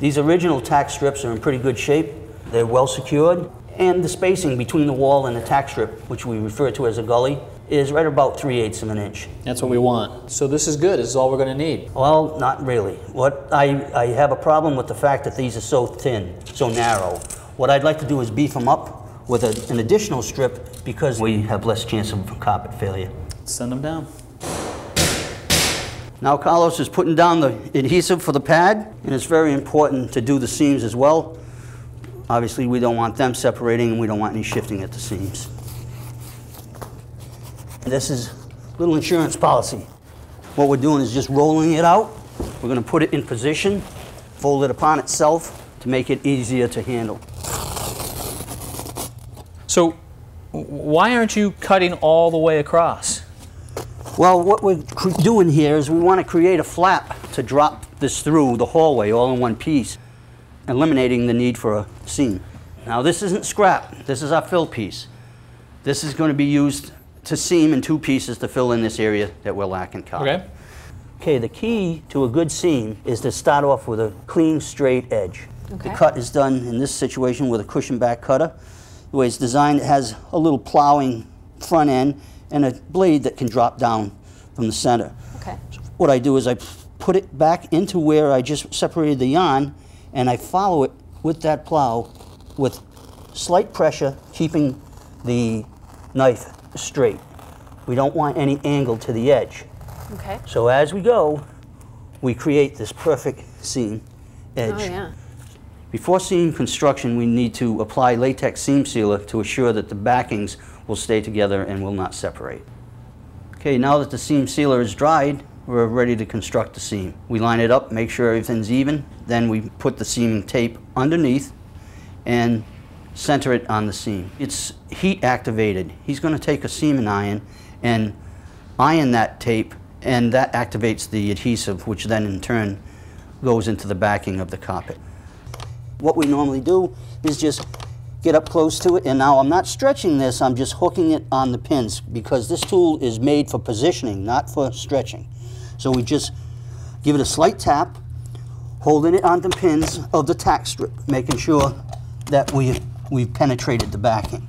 These original tack strips are in pretty good shape. They're well secured, and the spacing between the wall and the tack strip, which we refer to as a gully, is right about 3 eighths of an inch. That's what we want. So this is good. This is all we're going to need. Well, not really. What I, I have a problem with the fact that these are so thin, so narrow. What I'd like to do is beef them up with a, an additional strip because we have less chance of carpet failure. Send them down. Now Carlos is putting down the adhesive for the pad, and it's very important to do the seams as well. Obviously, we don't want them separating, and we don't want any shifting at the seams. This is a little insurance policy. What we're doing is just rolling it out. We're going to put it in position, fold it upon itself to make it easier to handle. So why aren't you cutting all the way across? Well, what we're doing here is we want to create a flap to drop this through the hallway all in one piece, eliminating the need for a seam. Now this isn't scrap, this is our fill piece. This is going to be used to seam in two pieces to fill in this area that we're lacking cut. Okay. Okay, the key to a good seam is to start off with a clean, straight edge. Okay. The cut is done in this situation with a cushion back cutter. The way it's designed, it has a little plowing front end and a blade that can drop down from the center. Okay. What I do is I put it back into where I just separated the yarn and I follow it with that plow with slight pressure, keeping the knife straight. We don't want any angle to the edge. Okay. So as we go, we create this perfect seam edge. Oh, yeah. Before seam construction, we need to apply latex seam sealer to assure that the backings will stay together and will not separate. Okay, now that the seam sealer is dried, we're ready to construct the seam. We line it up, make sure everything's even, then we put the seam tape underneath and center it on the seam. It's heat activated. He's going to take a seaming iron and iron that tape and that activates the adhesive which then in turn goes into the backing of the carpet. What we normally do is just get up close to it and now I'm not stretching this, I'm just hooking it on the pins because this tool is made for positioning, not for stretching. So we just give it a slight tap, holding it on the pins of the tack strip, making sure that we, we've penetrated the backing.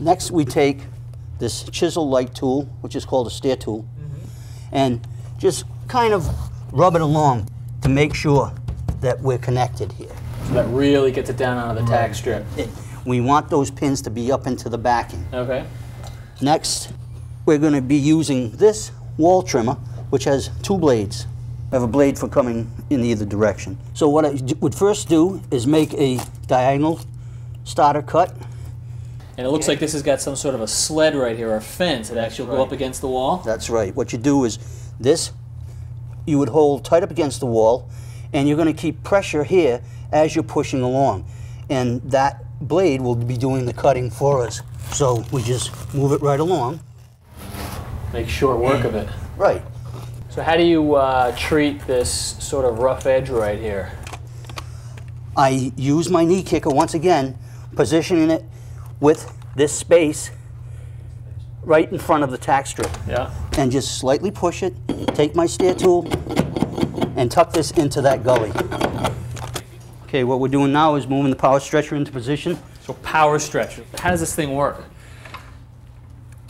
Next we take this chisel light tool, which is called a stair tool, mm-hmm. and just kind of rub it along to make sure that we're connected here. So that really gets it down onto the tack strip. It- We want those pins to be up into the backing. Okay. Next, we're going to be using this wall trimmer, which has two blades. I have a blade for coming in either direction. So what I would first do is make a diagonal starter cut. And it looks like this has got some sort of a sled right here, or a fence that actually will go up against the wall. That's right. What you do is this, you would hold tight up against the wall, and you're going to keep pressure here as you're pushing along. And that blade will be doing the cutting for us. So we just move it right along. Make short work of it. Right. So how do you uh, treat this sort of rough edge right here? I use my knee kicker once again, positioning it with this space right in front of the tack strip. Yeah. And just slightly push it, take my stair tool, and tuck this into that gully. Okay, what we're doing now is moving the power stretcher into position. So power stretcher, How does this thing work?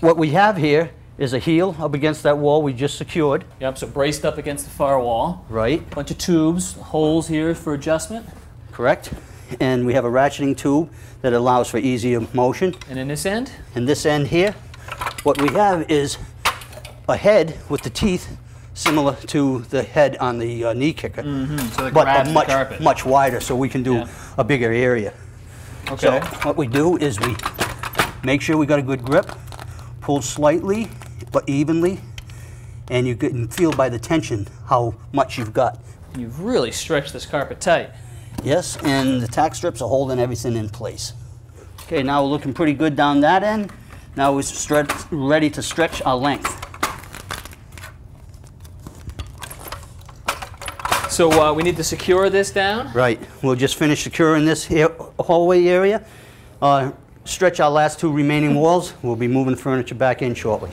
What we have here is a heel up against that wall we just secured, Yep. So braced up against the far wall. right? Bunch of tubes, holes here for adjustment. Correct? And we have a ratcheting tube that allows for easier motion. And in this end, In this end here, what we have is a head with the teeth similar to the head on the uh, knee kicker, so it but grabs a the much much wider, so we can do Yeah. a bigger area. So Okay. what we do is we make sure we got a good grip, pull slightly but evenly, and you can feel by the tension how much you've got. you've really stretched this carpet tight. Yes, and the tack strips are holding everything in place. Okay, now we're looking pretty good down that end. Now we're ready to stretch our length. So uh, we need to secure this down. Right, we'll just finish securing this hallway area. Uh, stretch our last two remaining walls. We'll be moving furniture back in shortly.